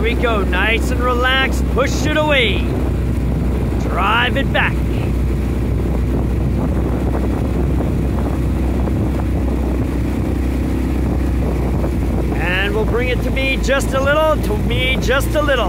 we go, nice and relaxed, push it away. Drive it back. And we'll bring it to me just a little, to me just a little.